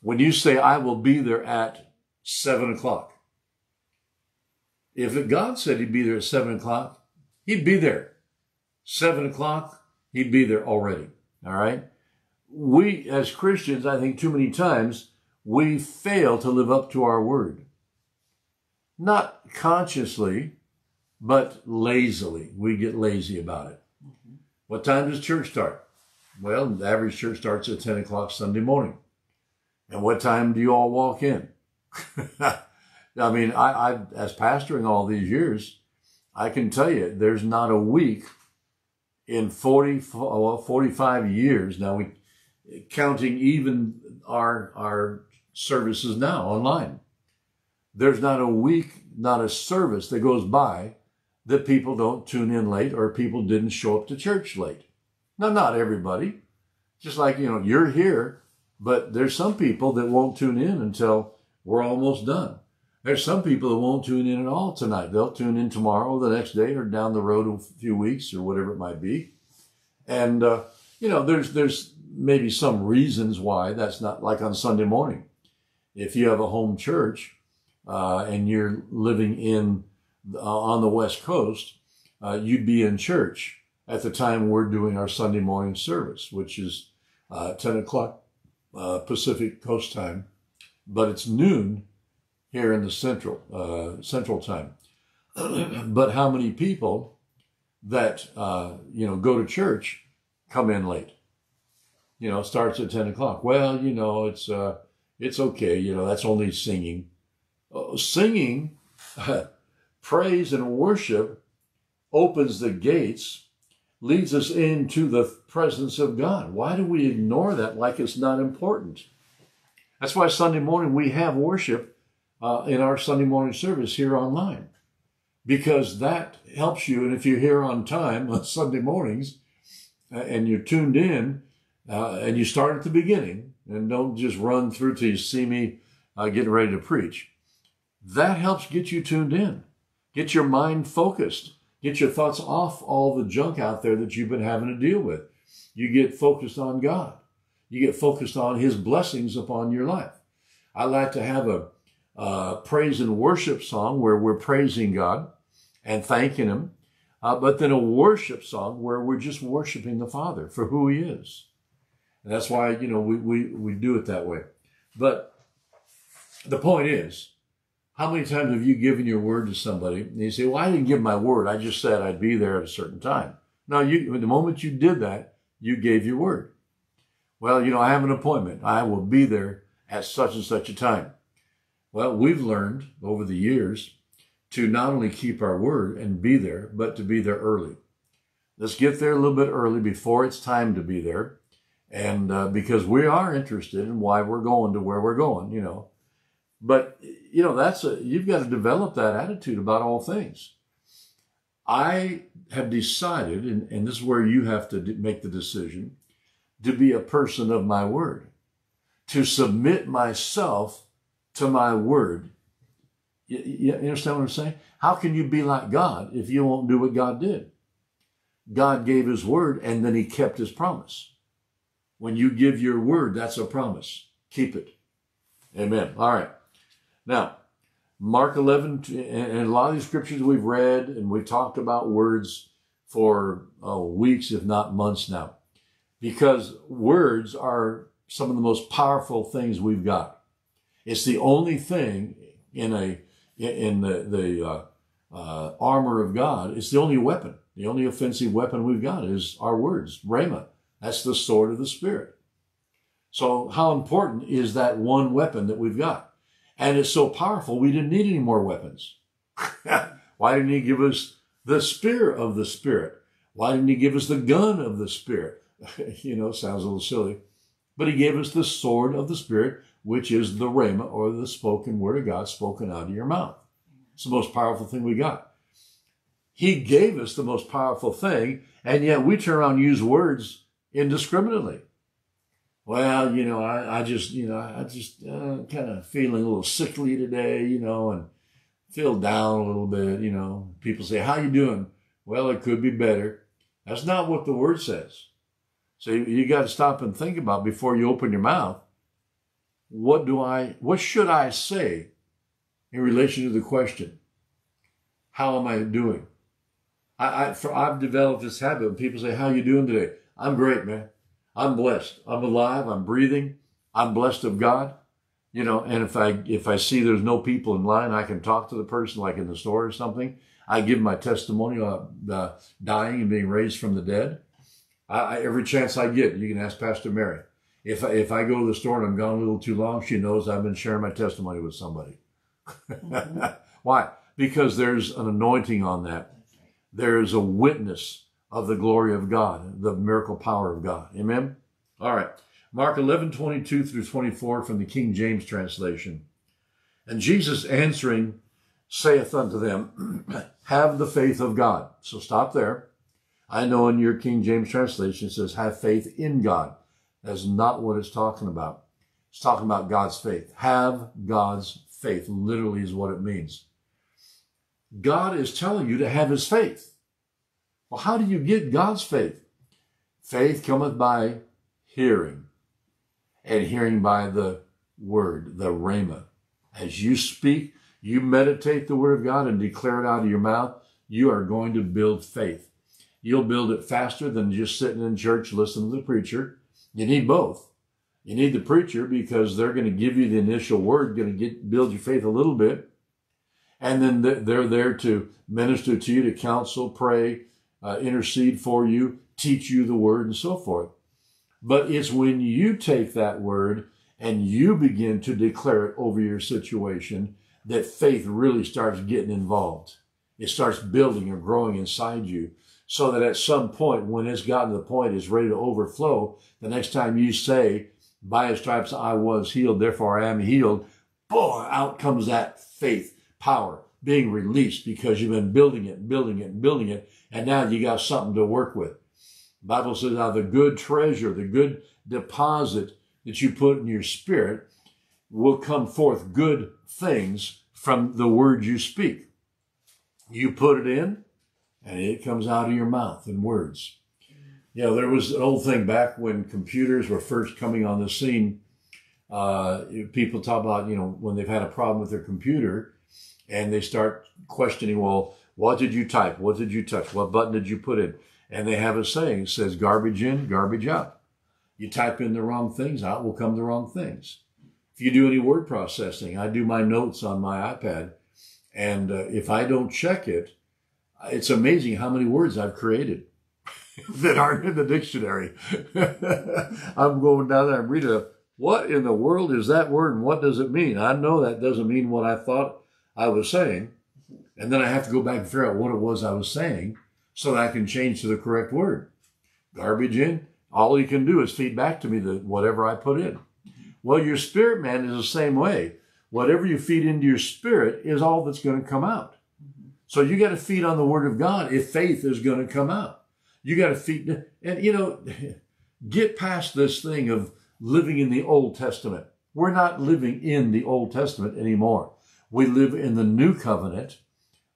When you say, I will be there at seven o'clock, if God said he'd be there at seven o'clock, he'd be there. Seven o'clock, he'd be there already. All right we as Christians, I think too many times, we fail to live up to our word. Not consciously, but lazily. We get lazy about it. Mm-hmm. What time does church start? Well, the average church starts at 10 o'clock Sunday morning. And what time do you all walk in? [laughs] I mean, I, I, as pastoring all these years, I can tell you there's not a week in 40, well, 45 years. Now we, counting even our, our services now online. There's not a week, not a service that goes by that people don't tune in late or people didn't show up to church late. Now, not everybody. Just like, you know, you're here, but there's some people that won't tune in until we're almost done. There's some people that won't tune in at all tonight. They'll tune in tomorrow, the next day, or down the road a few weeks, or whatever it might be. And uh, you know, there's there's maybe some reasons why that's not like on Sunday morning. If you have a home church uh, and you're living in uh, on the West Coast, uh, you'd be in church at the time we're doing our Sunday morning service, which is uh, 10 o'clock uh, Pacific Coast time, but it's noon here in the Central Central time. [clears throat] but how many people that you know go to church come in late? you know, starts at 10 o'clock. Well, you know, it's, uh, it's okay. You know, that's only singing. Uh, singing, [laughs] praise and worship opens the gates, leads us into the presence of God. Why do we ignore that like it's not important? That's why Sunday morning we have worship uh, in our Sunday morning service here online because that helps you. And if you're here on time [laughs] on Sunday mornings uh, and you're tuned in, uh, and you start at the beginning and don't just run through till you see me uh, getting ready to preach. That helps get you tuned in, get your mind focused, get your thoughts off all the junk out there that you've been having to deal with. You get focused on God. You get focused on His blessings upon your life. I like to have a uh, praise and worship song where we're praising God and thanking Him, uh, but then a worship song where we're just worshiping the Father for who He is. And that's why, you know, we, we, we do it that way. But the point is, how many times have you given your word to somebody and you say, well, I didn't give my word. I just said I'd be there at a certain time. Now, you, the moment you did that, you gave your word. Well, you know, I have an appointment. I will be there at such and such a time. Well, we've learned over the years to not only keep our word and be there, but to be there early. Let's get there a little bit early before it's time to be there. And uh, because we are interested in why we're going to where we're going, you know. But, you know, that's a, you've got to develop that attitude about all things. I have decided, and, and this is where you have to make the decision, to be a person of my word, to submit myself to my word. You, you understand what I'm saying? How can you be like God if you won't do what God did? God gave his word and then he kept his promise. When you give your word, that's a promise. Keep it. Amen. All right. Now, Mark 11, and a lot of these scriptures we've read and we've talked about words for oh, weeks, if not months now, because words are some of the most powerful things we've got. It's the only thing in a in the the uh, uh, armor of God. It's the only weapon. The only offensive weapon we've got is our words, rhema. That's the sword of the spirit. So how important is that one weapon that we've got? And it's so powerful, we didn't need any more weapons. [laughs] Why didn't he give us the spear of the spirit? Why didn't he give us the gun of the spirit? [laughs] you know, sounds a little silly. But he gave us the sword of the spirit, which is the rhema or the spoken word of God spoken out of your mouth. It's the most powerful thing we got. He gave us the most powerful thing, and yet we turn around and use words indiscriminately. Well, you know, I, I just, you know, I just uh, kind of feeling a little sickly today, you know, and feel down a little bit, you know. People say, how you doing? Well, it could be better. That's not what the word says. So you, you got to stop and think about before you open your mouth. What do I, what should I say in relation to the question? How am I doing? I, I for, I've developed this habit when people say, how you doing today? I'm great, man. I'm blessed. I'm alive. I'm breathing. I'm blessed of God. You know, and if I if I see there's no people in line, I can talk to the person like in the store or something. I give my testimony of uh, dying and being raised from the dead. I, I, every chance I get, you can ask Pastor Mary. If I, if I go to the store and I'm gone a little too long, she knows I've been sharing my testimony with somebody. Mm-hmm. [laughs] Why? Because there's an anointing on that. There is a witness of the glory of God, the miracle power of God. Amen? All right. Mark 11, 22 through 24 from the King James translation. And Jesus answering saith unto them, [clears throat] have the faith of God. So stop there. I know in your King James translation it says, have faith in God. That's not what it's talking about. It's talking about God's faith. Have God's faith, literally is what it means. God is telling you to have his faith. Well, how do you get God's faith? Faith cometh by hearing, and hearing by the word, the rhema. As you speak, you meditate the word of God and declare it out of your mouth, you are going to build faith. You'll build it faster than just sitting in church listening to the preacher. You need both. You need the preacher because they're going to give you the initial word, going to get build your faith a little bit. And then they're there to minister to you, to counsel, pray, uh, intercede for you, teach you the word, and so forth. But it's when you take that word and you begin to declare it over your situation that faith really starts getting involved. It starts building and growing inside you so that at some point, when it's gotten to the point it's ready to overflow, the next time you say, by his stripes I was healed, therefore I am healed, boy, out comes that faith power being released because you've been building it, building it, building it, and now you got something to work with. The Bible says now the good treasure, the good deposit that you put in your spirit will come forth good things from the word you speak. You put it in and it comes out of your mouth in words. You know, there was an old thing back when computers were first coming on the scene. Uh, people talk about, you know, when they've had a problem with their computer and they start questioning, well, what did you type? What did you touch? What button did you put in? And they have a saying, it says garbage in, garbage out. You type in the wrong things, out will come the wrong things. If you do any word processing, I do my notes on my iPad, and uh, if I don't check it, it's amazing how many words I've created [laughs] that aren't in the dictionary. [laughs] I'm going down there and reading, what in the world is that word and what does it mean? I know that doesn't mean what I thought I was saying. And then I have to go back and figure out what it was I was saying so that I can change to the correct word. Garbage in, all you can do is feed back to me the whatever I put in. Well, your spirit man is the same way. Whatever you feed into your spirit is all that's going to come out. So you got to feed on the word of God if faith is going to come out. You got to feed, and you know, [laughs] get past this thing of living in the Old Testament. We're not living in the Old Testament anymore. We live in the new covenant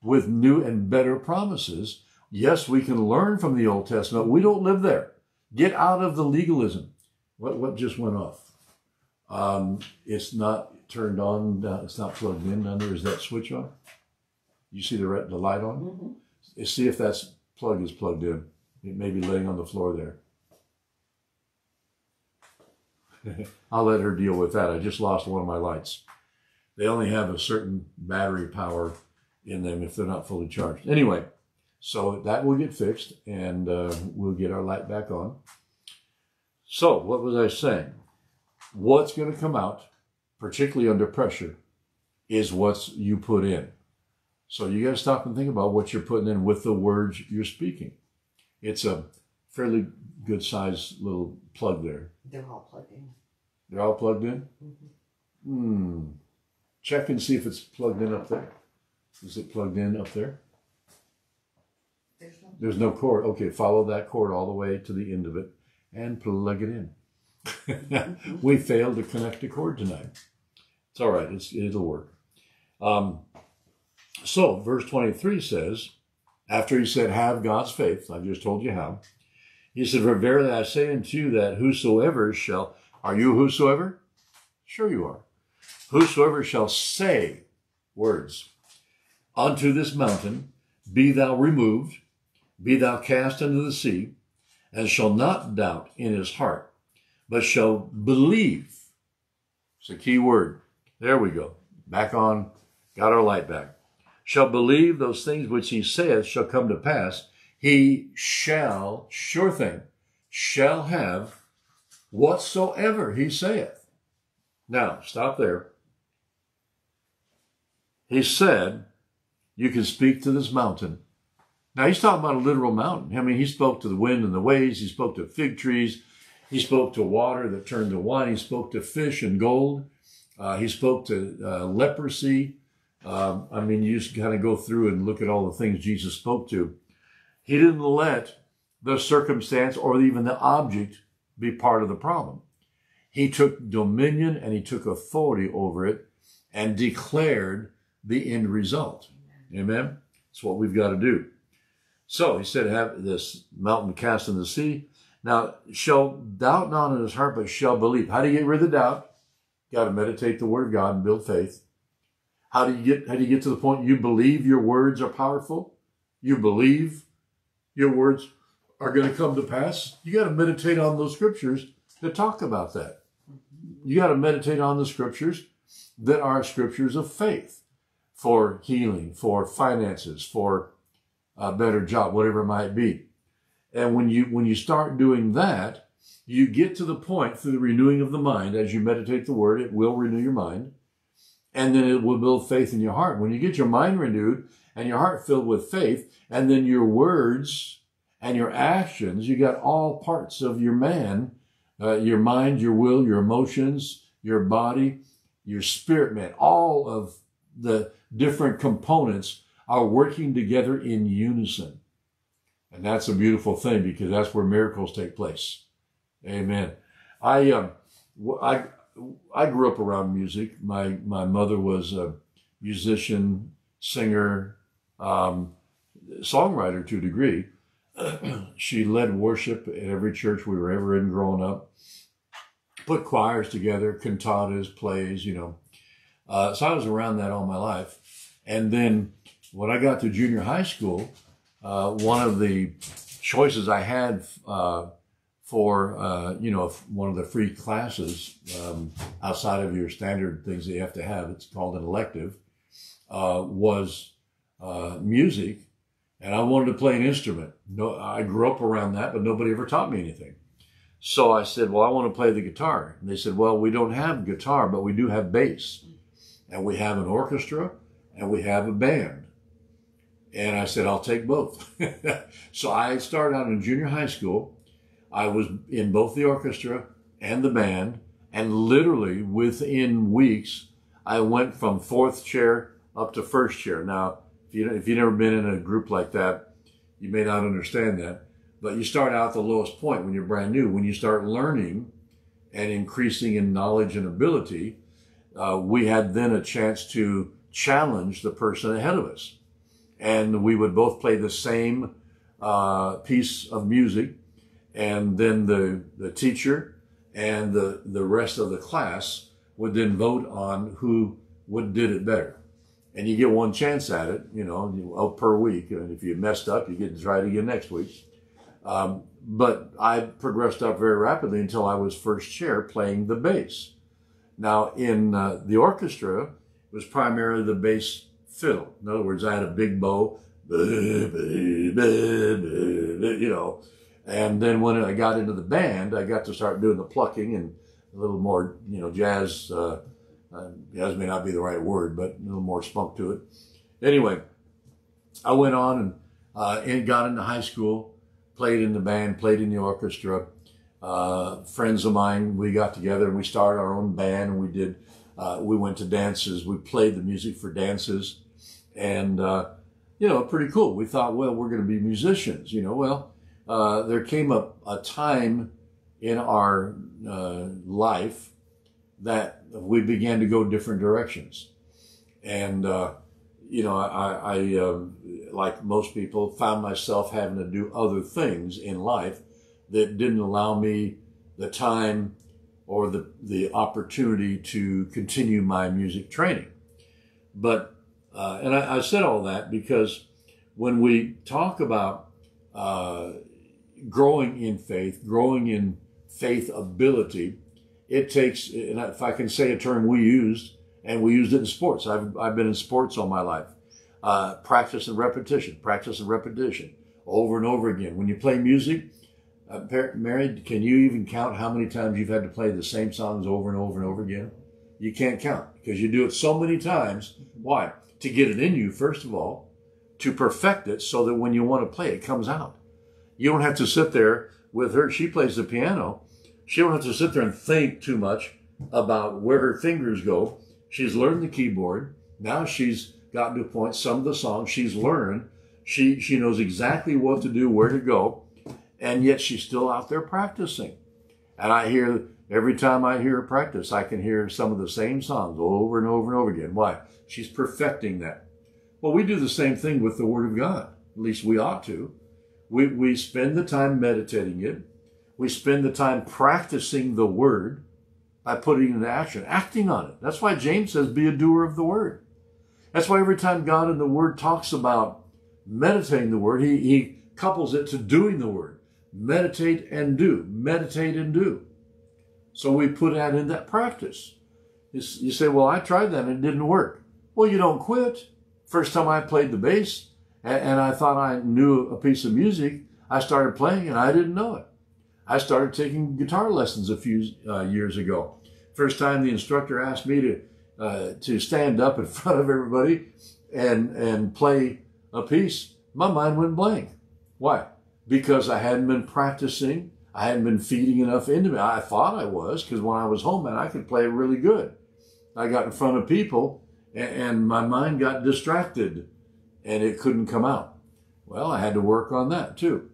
with new and better promises. Yes, we can learn from the Old Testament. We don't live there. Get out of the legalism. What, what just went off? Um, it's not turned on. Uh, it's not plugged in under. there. Is that switch on? You see the, the light on? Mm-hmm. See if that plug is plugged in. It may be laying on the floor there. [laughs] I'll let her deal with that. I just lost one of my lights. They only have a certain battery power in them if they're not fully charged. Anyway, so that will get fixed and uh, we'll get our light back on. So, what was I saying? What's going to come out, particularly under pressure, is what you put in. So, you got to stop and think about what you're putting in with the words you're speaking. It's a fairly good sized little plug there. They're all plugged in. They're all plugged in? Mm-hmm. Hmm. Check and see if it's plugged in up there. Is it plugged in up there? There's no. There's no cord. Okay, follow that cord all the way to the end of it and plug it in. [laughs] we failed to connect the cord tonight. It's all right. It's, it'll work. Um, so, verse 23 says, after he said, Have God's faith, I just told you how, he said, For verily I say unto you that whosoever shall, are you whosoever? Sure you are. Whosoever shall say words unto this mountain, Be thou removed, be thou cast into the sea, and shall not doubt in his heart, but shall believe. It's a key word. There we go. Back on, got our light back. Shall believe those things which he saith shall come to pass. He shall, sure thing, shall have whatsoever he saith. Now, stop there. He said, you can speak to this mountain. Now he's talking about a literal mountain. I mean, he spoke to the wind and the waves. He spoke to fig trees. He spoke to water that turned to wine. He spoke to fish and gold. Uh, he spoke to uh, leprosy. Um, I mean, you just kind of go through and look at all the things Jesus spoke to. He didn't let the circumstance or even the object be part of the problem. He took dominion and he took authority over it and declared the end result. Amen. That's what we've got to do. So he said, have this mountain cast in the sea. Now, shall doubt not in his heart, but shall believe. How do you get rid of the doubt? got to meditate the word of God and build faith. How do you get, how do you get to the point you believe your words are powerful? You believe your words are going to come to pass? You got to meditate on those scriptures that talk about that. You got to meditate on the scriptures that are scriptures of faith for healing, for finances, for a better job, whatever it might be. And when you when you start doing that, you get to the point through the renewing of the mind as you meditate the word, it will renew your mind, and then it will build faith in your heart. When you get your mind renewed and your heart filled with faith, and then your words and your actions, you got all parts of your man, uh, your mind, your will, your emotions, your body, your spirit man, all of the different components are working together in unison. And that's a beautiful thing because that's where miracles take place. Amen. I, um, I, I grew up around music. My, my mother was a musician, singer, um, songwriter to a degree. [clears throat] she led worship at every church we were ever in growing up, put choirs together, cantatas, plays, you know. Uh, so I was around that all my life. And then when I got to junior high school, uh, one of the choices I had uh, for uh, you know one of the free classes um, outside of your standard things that you have to have. It's called an elective. Uh, was uh, music, and I wanted to play an instrument. No, I grew up around that, but nobody ever taught me anything. So I said, "Well, I want to play the guitar." And they said, "Well, we don't have guitar, but we do have bass, and we have an orchestra, and we have a band." And I said, "I'll take both." [laughs] so I started out in junior high school I was in both the orchestra and the band, and literally within weeks, I went from fourth chair up to first chair. Now, you if you've never been in a group like that, you may not understand that. But you start out at the lowest point when you're brand new. When you start learning and increasing in knowledge and ability, uh, we had then a chance to challenge the person ahead of us, and we would both play the same uh, piece of music and then the, the teacher and the, the rest of the class would then vote on who would did it better. And you get one chance at it, you know, oh, per week. And if you messed up, you get to try it again next week. Um, but I progressed up very rapidly until I was first chair playing the bass. Now, in uh, the orchestra, it was primarily the bass fiddle. In other words, I had a big bow, you know, and then when I got into the band, I got to start doing the plucking and a little more, you know, jazz. Uh, uh, may not be the right word, but a little more spunk to it. Anyway, I went on and, uh, and got into high school, played in the band, played in the orchestra. Uh, friends of mine, we got together and we started our own band and we did, uh, we went to dances. We played the music for dances and, uh, you know, pretty cool. We thought, well, we're going to be musicians, you know, well, uh, there came a, a time in our life that we began to go different directions. And, uh, you know, I, I um, like most people, found myself having to do other things in life that didn't allow me the time or the, the opportunity to continue my music training. But, uh, and I, I, said all that because when we talk about uh, growing in faith, growing in faith ability, it takes, and if I can say a term we used, and we used it in sports. I've, I've been in sports all my life. Uh, practice and repetition, practice and repetition over and over again. When you play music, uh, Mary, can you even count how many times you've had to play the same songs over and over and over again? You can't count because you do it so many times. Why? To get it in you, first of all, to perfect it so that when you want to play, it comes out. You don't have to sit there with her. She plays the piano. She don't have to sit there and think too much about where her fingers go. She's learned the keyboard. Now she's gotten to a point, some of the songs she's learned. She, she knows exactly what to do, where to go. And yet she's still out there practicing. And I hear, every time I hear her practice, I can hear some of the same songs over and over and over again. Why? She's perfecting that. Well, we do the same thing with the Word of God. At least we ought to. We, we spend the time meditating it. We spend the time practicing the word by putting it into action, acting on it. That's why James says, be a doer of the word. That's why every time God in the word talks about meditating the word, he, he couples it to doing the word. Meditate and do. Meditate and do. So we put that in that practice. You say, well, I tried that and it didn't work. Well, you don't quit. First time I played the bass, and I thought I knew a piece of music. I started playing and I didn't know it. I started taking guitar lessons a few uh, years ago. First time the instructor asked me to uh, to stand up in [laughs] front of everybody and and play a piece, my mind went blank. Why? Because I hadn't been practicing. I hadn't been feeding enough into me. I thought I was because when I was home, man, I could play really good. I got in front of people and, and my mind got distracted and it couldn't come out. Well, I had to work on that too.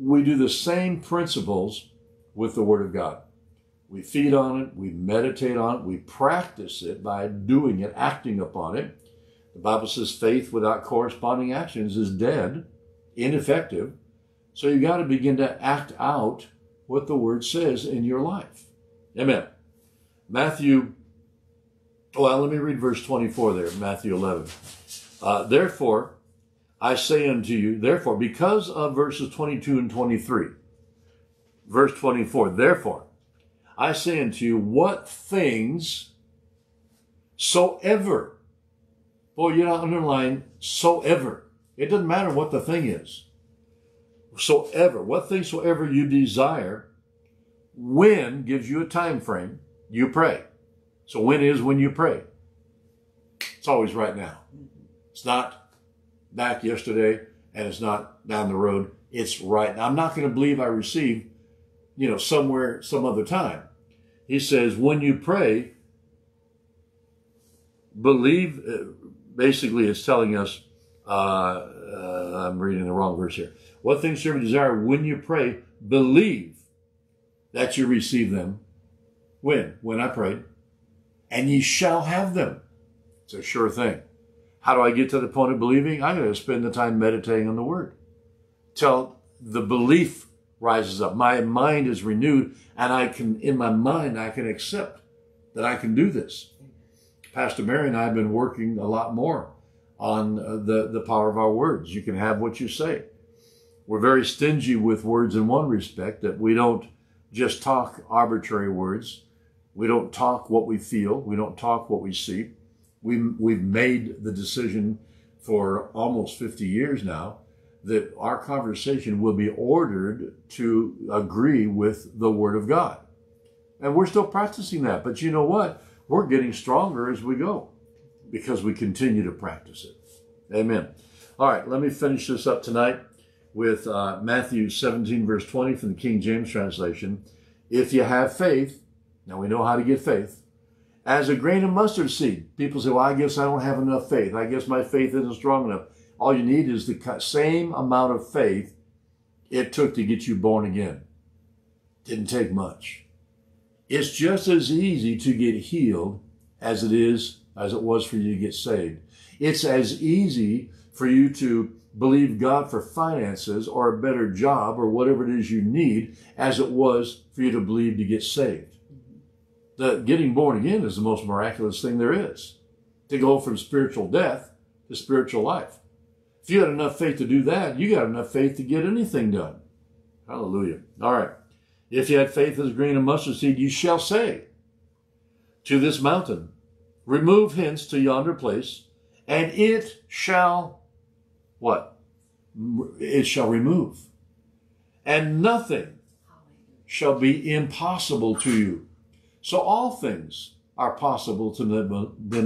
We do the same principles with the Word of God. We feed on it, we meditate on it, we practice it by doing it, acting upon it. The Bible says faith without corresponding actions is dead, ineffective. So you got to begin to act out what the Word says in your life. Amen. Matthew, well, let me read verse 24 there, Matthew 11. Uh, therefore, I say unto you, therefore, because of verses 22 and 23, Verse 24, therefore, I say unto you, what things soever. Boy, you know, underline soever. It doesn't matter what the thing is. Soever, what things soever you desire, when gives you a time frame, you pray. So when is when you pray? It's always right now. It's not back yesterday and it's not down the road. It's right now. I'm not going to believe I receive, you know, somewhere, some other time. He says, when you pray, believe, uh, basically it's telling us, uh, uh, I'm reading the wrong verse here. What things serve desire when you pray, believe that you receive them. When? When I prayed. And ye shall have them. It's a sure thing. How do I get to the point of believing? I'm going to spend the time meditating on the word. Till the belief rises up. My mind is renewed and I can, in my mind, I can accept that I can do this. Pastor Mary and I have been working a lot more on uh, the, the power of our words. You can have what you say. We're very stingy with words in one respect that we don't just talk arbitrary words. We don't talk what we feel. We don't talk what we see. We, we've made the decision for almost 50 years now that our conversation will be ordered to agree with the Word of God. And we're still practicing that. But you know what? We're getting stronger as we go because we continue to practice it. Amen. All right, let me finish this up tonight with uh, Matthew 17, verse 20 from the King James translation. If you have faith, now we know how to get faith, as a grain of mustard seed. People say, well, I guess I don't have enough faith. I guess my faith isn't strong enough. All you need is the same amount of faith it took to get you born again. Didn't take much. It's just as easy to get healed as it is, as it was for you to get saved. It's as easy for you to believe God for finances or a better job or whatever it is you need as it was for you to believe to get saved. The getting born again is the most miraculous thing there is. To go from spiritual death to spiritual life. If you had enough faith to do that, you got enough faith to get anything done. Hallelujah. All right. If you had faith as green a mustard seed, you shall say to this mountain, remove hence to yonder place, and it shall what? It shall remove. And nothing shall be impossible to you. So all things are possible to them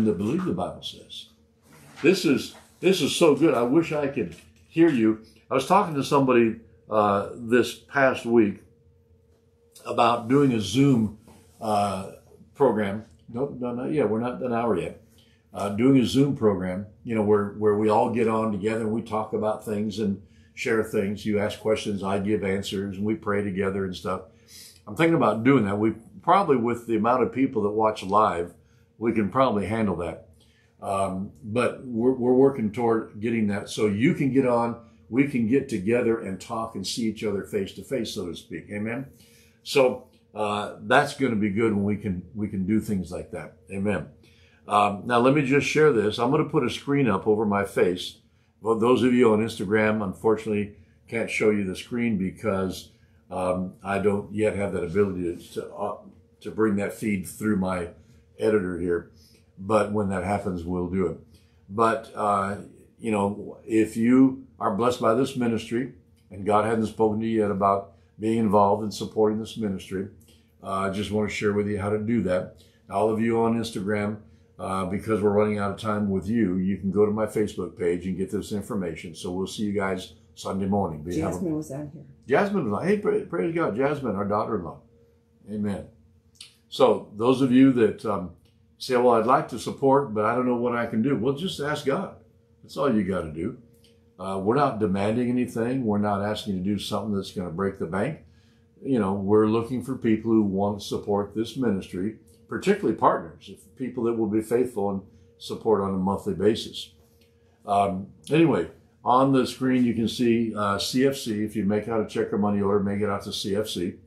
that believe, the Bible says. This is this is so good. I wish I could hear you. I was talking to somebody uh, this past week about doing a Zoom uh, program. No, no, yet. We're not an hour yet. Uh, doing a Zoom program, you know, where where we all get on together and we talk about things and share things. You ask questions, I give answers, and we pray together and stuff. I'm thinking about doing that. We probably, with the amount of people that watch live, we can probably handle that. Um, but we're, we're working toward getting that so you can get on, we can get together and talk and see each other face to face, so to speak. Amen. So uh, that's going to be good when we can we can do things like that. Amen. Um, now let me just share this. I'm going to put a screen up over my face. Well, those of you on Instagram, unfortunately, can't show you the screen because um, I don't yet have that ability to to, uh, to bring that feed through my editor here. But when that happens, we'll do it. But uh, you know, if you are blessed by this ministry, and God hasn't spoken to you yet about being involved in supporting this ministry. Uh, I just want to share with you how to do that. All of you on Instagram, uh, because we're running out of time with you, you can go to my Facebook page and get this information. So we'll see you guys Sunday morning. Be Jasmine a, was on here. Jasmine was on. Hey, praise God. Jasmine, our daughter-in-law. Amen. So those of you that um, say, well, I'd like to support, but I don't know what I can do. Well, just ask God. That's all you got to do. Uh, we're not demanding anything. We're not asking you to do something that's going to break the bank. You know, we're looking for people who want to support this ministry, particularly partners, people that will be faithful and support on a monthly basis. Um, anyway, on the screen you can see uh, CFC. If you make out a check or money order, make it out to CFC.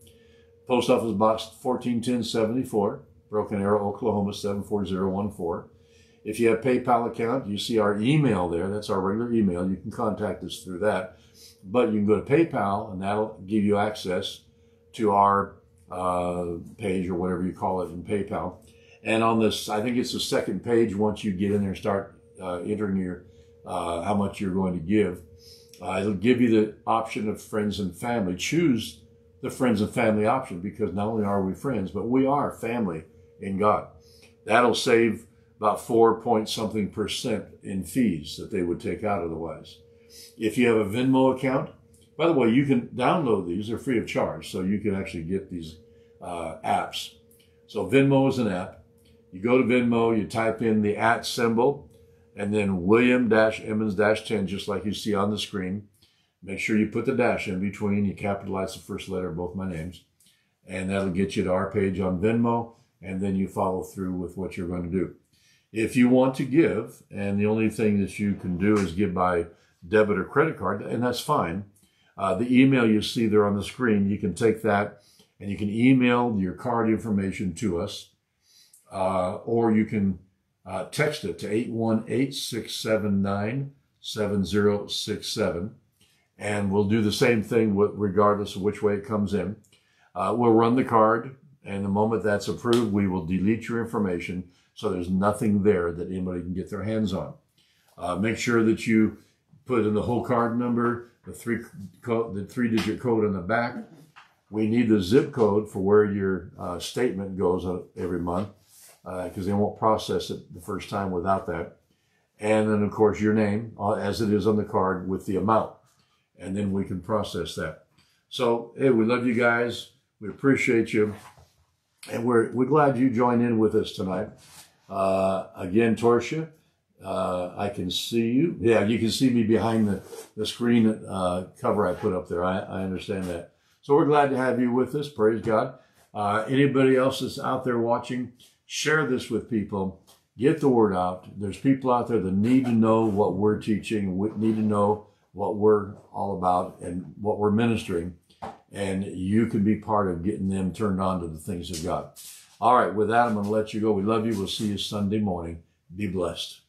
Post Office Box 141074, Broken Arrow, Oklahoma 74014. If you have PayPal account, you see our email there. That's our regular email. You can contact us through that. But you can go to PayPal and that'll give you access to our uh, page or whatever you call it in PayPal. And on this, I think it's the second page. Once you get in there and start uh, entering your uh, how much you're going to give, uh, it'll give you the option of friends and family. Choose the friends and family option because not only are we friends, but we are family in God. That'll save about four point something percent in fees that they would take out otherwise. If you have a Venmo account, by the way, you can download these; they're free of charge, so you can actually get these uh, apps. So Venmo is an app. You go to Venmo, you type in the at symbol, and then William Emmons 10, just like you see on the screen. Make sure you put the dash in between. You capitalize the first letter of both my names, and that'll get you to our page on Venmo. And then you follow through with what you're going to do. If you want to give, and the only thing that you can do is give by debit or credit card, and that's fine. Uh, the email you see there on the screen, you can take that and you can email your card information to us, uh, or you can uh, text it to 818 679 7067. And we'll do the same thing regardless of which way it comes in. Uh, we'll run the card, and the moment that's approved, we will delete your information so there's nothing there that anybody can get their hands on. Uh, make sure that you put in the whole card number, the three the three digit code on the back. We need the zip code for where your uh, statement goes every month because uh, they won't process it the first time without that. And then, of course, your name uh, as it is on the card with the amount. And then we can process that. So, hey, we love you guys. We appreciate you. And we're, we're glad you joined in with us tonight. Uh, again, Torsia, uh, I can see you. Yeah, you can see me behind the, the screen uh, cover I put up there. I, I understand that. So we're glad to have you with us. Praise God. Uh, anybody else that's out there watching, share this with people. Get the word out. There's people out there that need to know what we're teaching, need to know what we're all about and what we're ministering. And you can be part of getting them turned on to the things of God. All right, with that, I'm going to let you go. We love you. We'll see you Sunday morning. Be blessed.